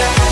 Here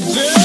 Yeah.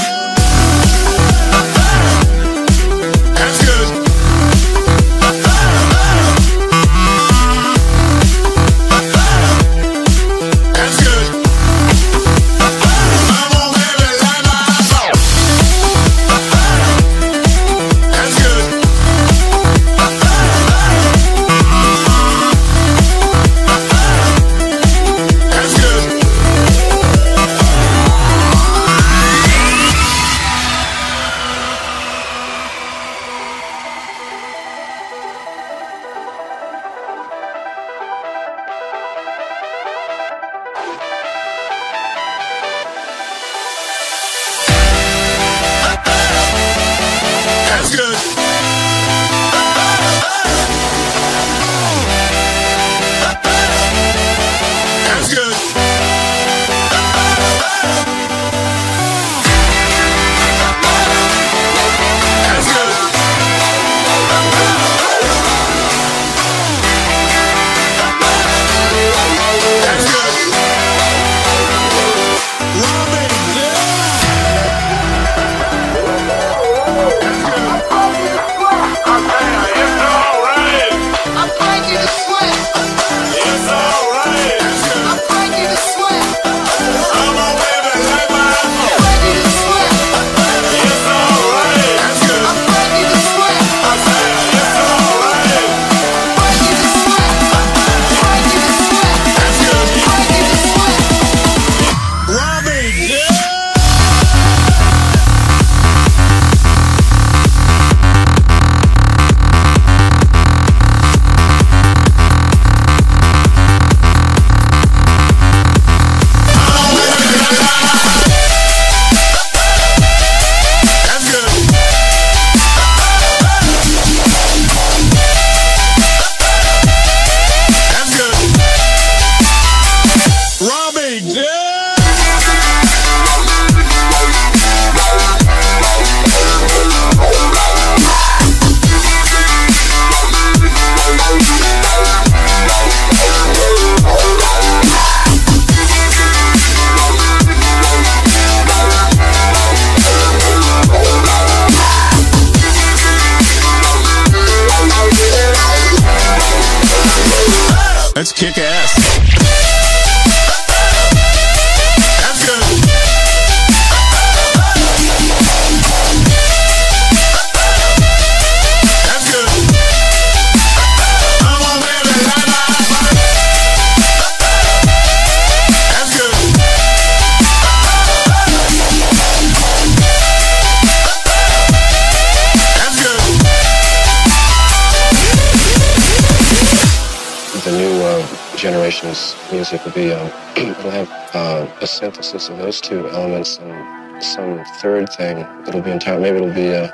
Generation's music will be um, it'll have uh, a synthesis of those two elements and some third thing that'll be entire maybe it'll be uh,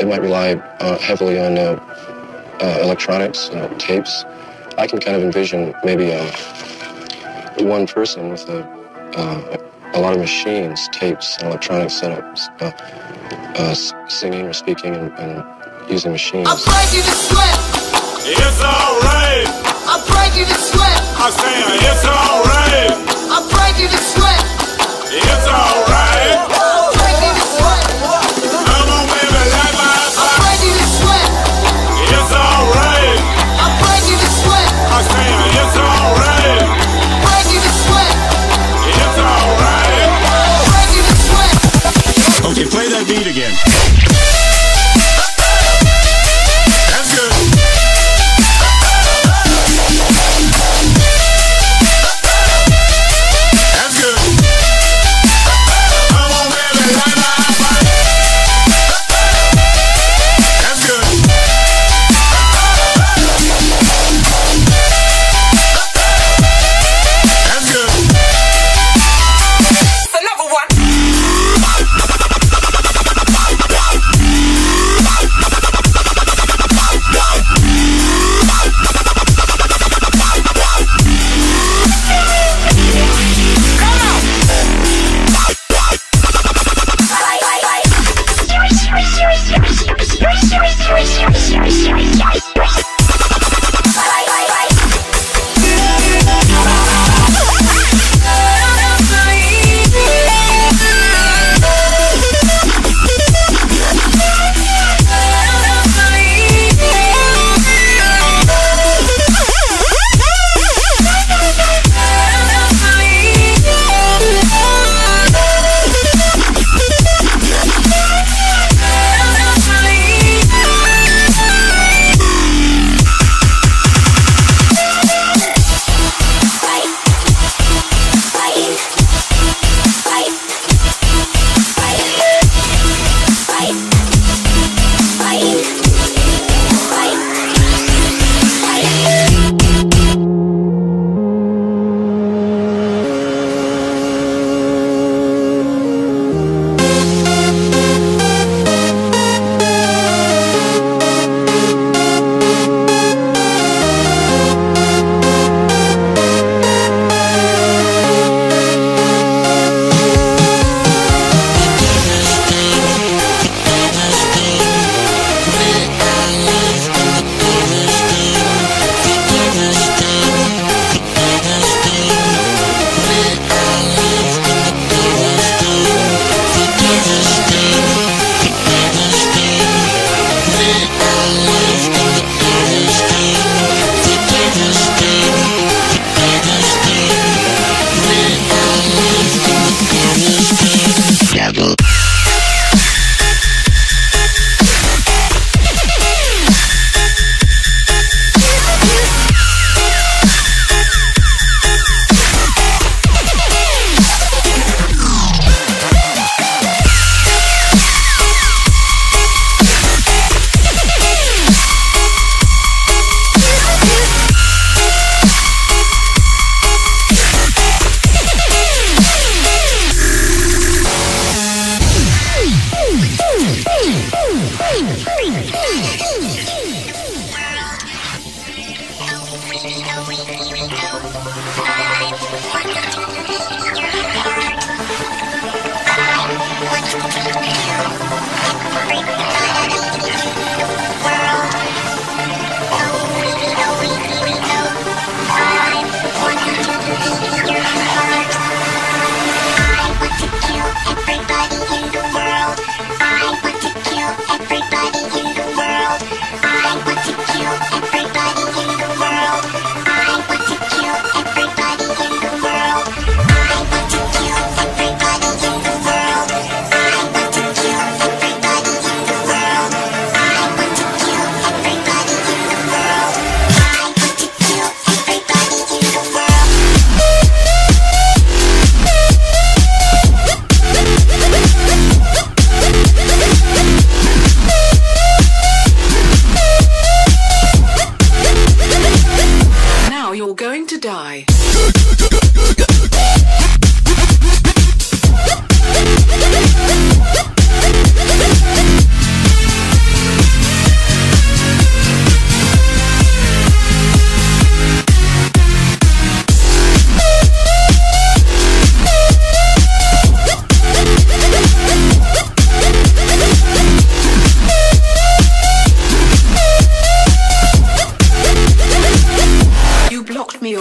it might rely uh, heavily on uh, uh, electronics uh, tapes i can kind of envision maybe um, one person with a, uh, a lot of machines tapes and electronic setups uh, uh, singing or speaking and, and using machines I'm breaking the sweat. It's alright.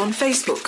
on Facebook.